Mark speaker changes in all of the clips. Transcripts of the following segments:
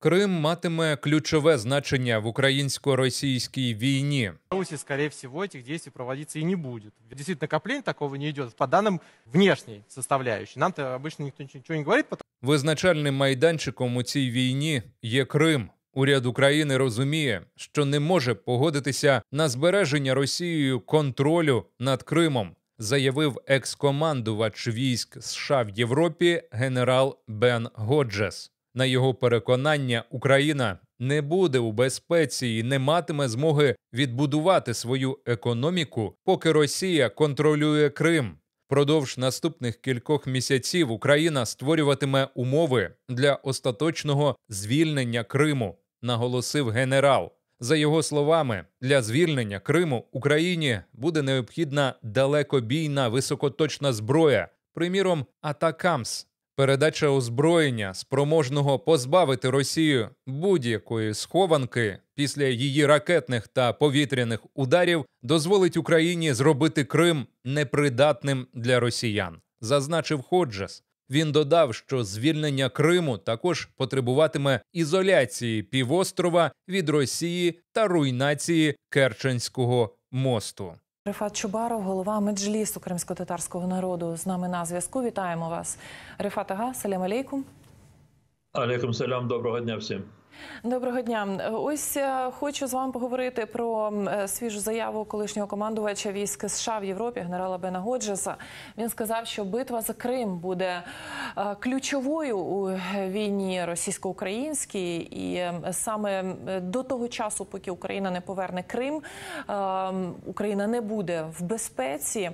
Speaker 1: Крим матиме ключове значення в українсько-російській війні.
Speaker 2: В Беларуси, скорее всего, этих действий проводиться и не будет. Действительно, накопление такого не идет по данным внешней составляющей. Нам-то обычно никто ничего не говорит, потому
Speaker 1: Визначальним майданчиком у цій війні є Крим. Уряд України розуміє, що не може погодитися на збереження Росією контролю над Кримом, заявив екс-командувач військ США в Європі генерал Бен Годжес. На його переконання, Україна не буде у безпеці і не матиме змоги відбудувати свою економіку, поки Росія контролює Крим. Продовж наступних кількох місяців Україна створюватиме умови для остаточного звільнення Криму, наголосив генерал. За його словами, для звільнення Криму Україні буде необхідна далекобійна високоточна зброя, приміром Атакамс, передача озброєння, спроможного позбавити Росію будь-якої схованки після її ракетних та повітряних ударів, дозволить Україні зробити Крим непридатним для росіян, зазначив Ходжес. Він додав, що звільнення Криму також потребуватиме ізоляції півострова від Росії та руйнації Керченського мосту.
Speaker 3: Рифат Чубаров, голова меджлісу кримсько-татарського народу, з нами на зв'язку. Вітаємо вас. Рифат Ага, салям алейкум.
Speaker 4: Алейкум салям, доброго дня всім.
Speaker 3: Доброго дня. Ось е, хочу з вами поговорити про е, свіжу заяву колишнього командувача військ США в Європі, генерала Бена Годжеса. Він сказав, що битва за Крим буде е, ключовою у війні російсько-українській, і саме до того часу, поки Україна не поверне Крим, Україна не буде в безпеці.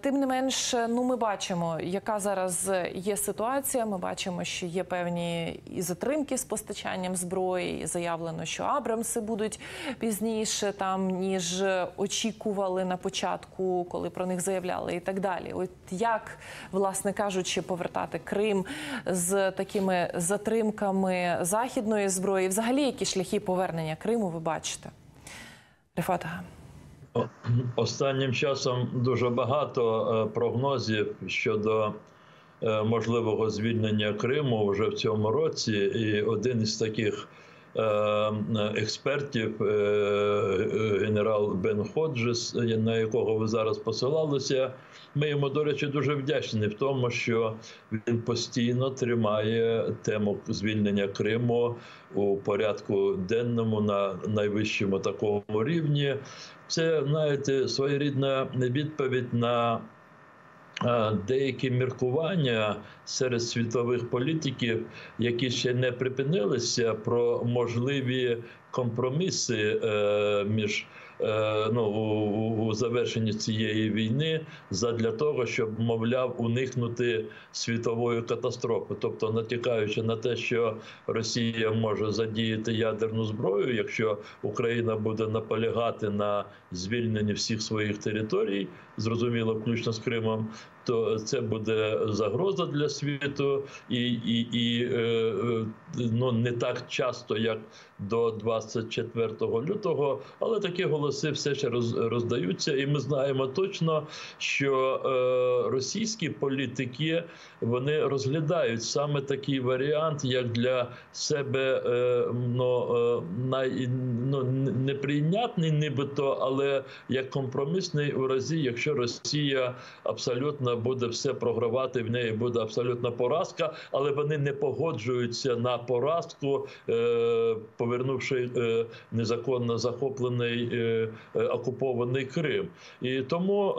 Speaker 3: Тим не менш, ну ми бачимо, яка зараз є ситуація. Ми бачимо, що є певні і затримки з постачанням зброї. Заявлено, що Абрамси будуть пізніше там ніж очікували на початку, коли про них заявляли, і так далі. От як, власне кажучи, повертати Крим з такими затримками західної зброї, взагалі які шляхи повернення Криму ви бачите? Рефата.
Speaker 4: Останнім часом дуже багато е, прогнозів щодо можливого звільнення Криму вже в цьому році. І один із таких е, експертів, е, е, генерал Бен Ходжес, на якого ви зараз посилалися, ми йому, до речі, дуже вдячні в тому, що він постійно тримає тему звільнення Криму у порядку денному на найвищому такому рівні. Це, знаєте, своєрідна відповідь на е, деякі міркування серед світових політиків, які ще не припинилися, про можливі компроміси е, між е, ну, у, у- завершенні цієї війни задля того, щоб, мовляв, уникнути світової катастрофи, тобто натякаючи на те, що Росія може задіяти ядерну зброю, якщо Україна буде наполягати на звільненні всіх своїх територій, зрозуміло, включно з Кримом, то це буде загроза для світу, і, і, і е, е, ну не так часто, як до 24 лютого, але такі голоси все ще роз- роздаються, і ми знаємо точно, що е, російські політики вони розглядають саме такий варіант, як для себе ну, най, ну, неприйнятний, нібито, але як компромісний у разі, якщо Росія абсолютно буде все програвати, в неї буде абсолютна поразка, але вони не погоджуються на поразку, е, повернувши е, незаконно захоплений е, окупований Крим. І тому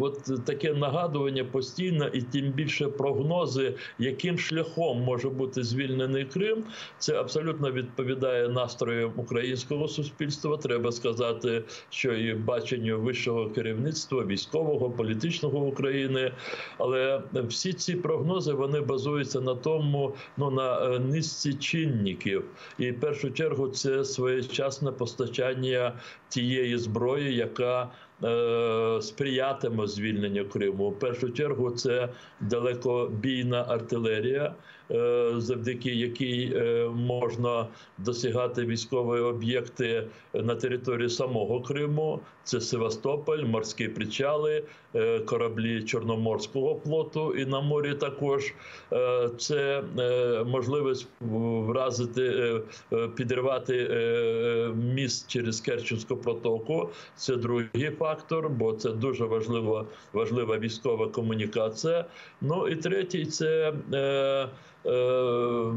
Speaker 4: от таке нагадування постійно, і тим більше прогнози, яким шляхом може бути звільнений Крим, це абсолютно відповідає настроям українського суспільства. Треба сказати, що і баченню вищого керівництва, військового, політичного України. Але всі ці прогнози вони базуються на тому, ну на е, низці чинників. І в першу чергу це своєчасне постачання тієї зброї, яка е, сприятиме звільненню Криму. В першу чергу це далекобійна артилерія, е, завдяки якій можна досягати військові об'єкти на території самого Криму. Це Севастополь, морські причали, кораблі Чорноморського флоту і на морі також. Е, Це е, можливість вразити, е, е, підривати е, міст через Керченську протоку. Це другий фактор, бо це дуже важливо, важлива військова комунікація. Ну і третій це. Е, е,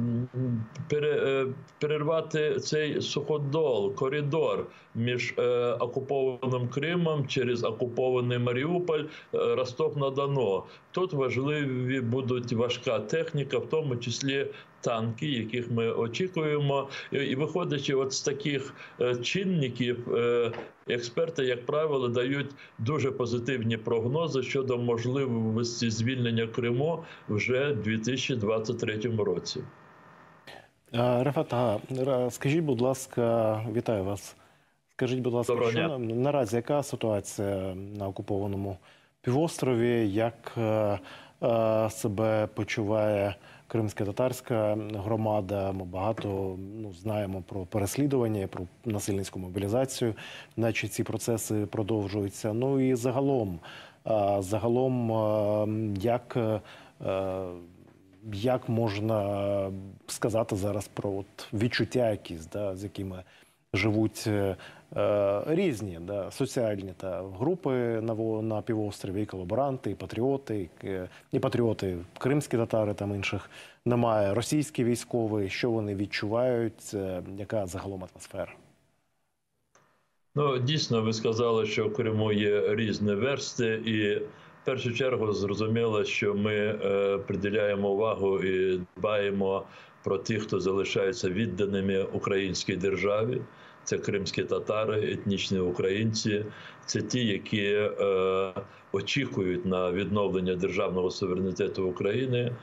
Speaker 4: пере- перервати цей суходол, коридор між е, окупованим Кримом через окупований Маріуполь, е, Ростов-на-Дону. Тут важливі будуть важка техніка, в тому числі танки, яких ми очікуємо. І, і виходячи от з таких е, чинників, е, експерти, як правило, дають дуже позитивні прогнози щодо можливості звільнення Криму вже в 2023 році.
Speaker 5: Е, Рефат, ага, ра- скажіть, будь ласка, вітаю вас. Скажіть, будь ласка,
Speaker 4: Доброго
Speaker 5: що
Speaker 4: дня.
Speaker 5: наразі яка ситуація на окупованому півострові? Як е, е, себе почуває кримська татарська громада? Ми багато ну, знаємо про переслідування, про насильницьку мобілізацію, наче ці процеси продовжуються. Ну і загалом, загалом, як. е, як можна сказати зараз про от відчуття якісь, да, з якими живуть е, е, різні да, соціальні та групи на, на півострові, і колаборанти, і патріоти, і, е, і патріоти, кримські татари там інших немає, російські військові, що вони відчувають, яка загалом атмосфера?
Speaker 4: Ну, дійсно, ви сказали, що в Криму є різні версти, і в першу чергу зрозуміло, що ми е, приділяємо увагу і дбаємо про тих, хто залишається відданими українській державі. Це кримські татари, етнічні українці, це ті, які е, очікують на відновлення державного суверенітету України.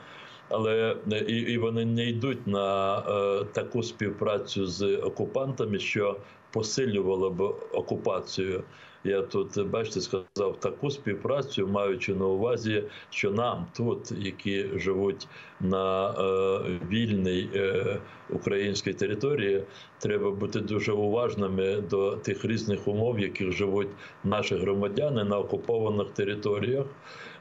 Speaker 4: Але е, і, і вони не йдуть на е, таку співпрацю з окупантами, що посилювало б окупацію. Я тут, бачите, сказав таку співпрацю, маючи на увазі, що нам тут, які живуть на е, вільній е, українській території, треба бути дуже уважними до тих різних умов, в яких живуть наші громадяни на окупованих територіях.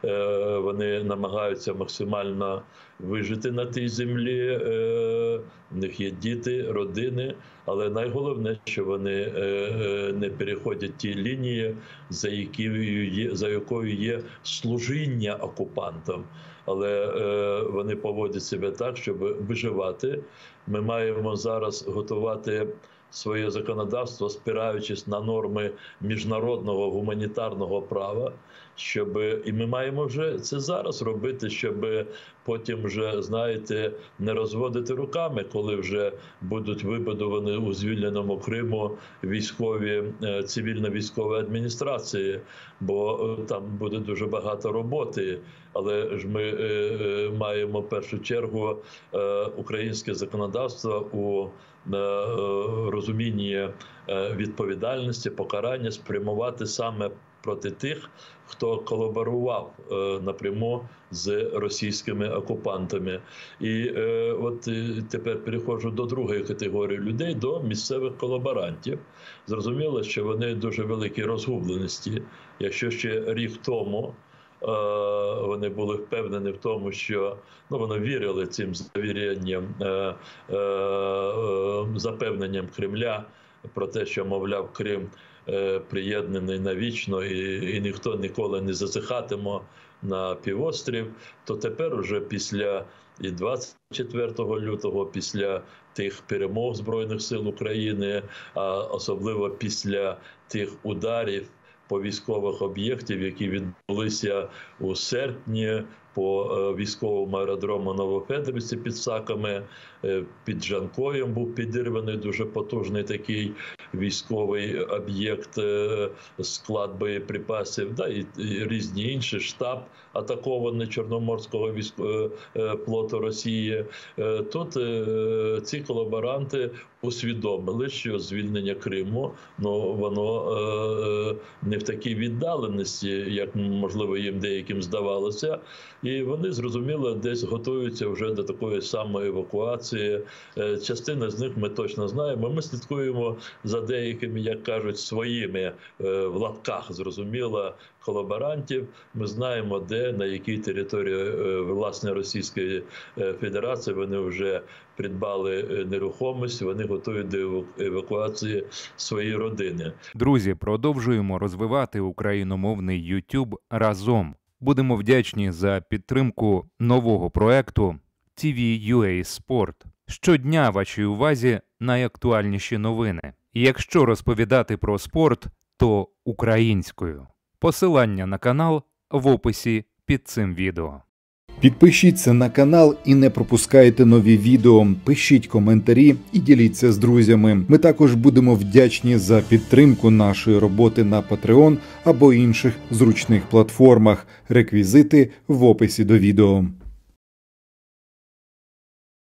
Speaker 4: Е, вони намагаються максимально вижити на тій землі. Е, в них є діти, родини, але найголовне, що вони е, е, не переходять ті лінії, за якою є, за якою є служіння окупантам. Але е, вони поводять себе так, щоб виживати. Ми маємо зараз готувати своє законодавство, спираючись на норми міжнародного гуманітарного права. Щоб і ми маємо вже це зараз робити, щоб потім вже знаєте не розводити руками, коли вже будуть вибудовані у звільненому Криму військові е, цивільно-військові адміністрації, бо е, там буде дуже багато роботи. Але ж ми е, маємо в першу чергу українське законодавство у розумінні е, відповідальності, покарання спрямувати саме проти тих, хто колаборував е, напряму з російськими окупантами. І е, от е, тепер переходжу до другої категорії людей, до місцевих колаборантів. Зрозуміло, що вони дуже великі розгубленості. Якщо ще рік тому. Е, Вони були впевнені в тому, що ну вони вірили цим завірянням, е, е, запевненням Кремля про те, що мовляв Крим приєднаний навічно, і, і ніхто ніколи не засихатиме на півострів. То тепер, уже після і 24 лютого, після тих перемог збройних сил України, а особливо після тих ударів. По військових об'єктів, які відбулися у серпні, по е, військовому аеродрому Новофедорівці під Саками, е, під Жанкоєм був підірваний дуже потужний такий військовий об'єкт, е, склад боєприпасів, да, і, різні інші штаб атакований Чорноморського військового флоту Росії. Тут ці колаборанти усвідомили, що звільнення Криму ну воно не в такій віддаленості, як можливо їм деяким здавалося. І вони зрозуміло десь готуються вже до такої самої евакуації. Е, Частина з них ми точно знаємо. Ми слідкуємо за деякими, як кажуть, своїми е, в лапках зрозуміло колаборантів. Ми знаємо, де на якій території е, власне Російської Федерації вони вже придбали нерухомість. Вони готують до евакуації свої родини.
Speaker 1: Друзі, продовжуємо розвивати україномовний YouTube разом. Будемо вдячні за підтримку нового проекту TV.UA Sport. Щодня вашій увазі найактуальніші новини. Якщо розповідати про спорт, то українською. Посилання на канал в описі під цим відео.
Speaker 6: Підпишіться на канал і не пропускайте нові відео. Пишіть коментарі і діліться з друзями. Ми також будемо вдячні за підтримку нашої роботи на Patreon або інших зручних платформах. Реквізити в описі до відео.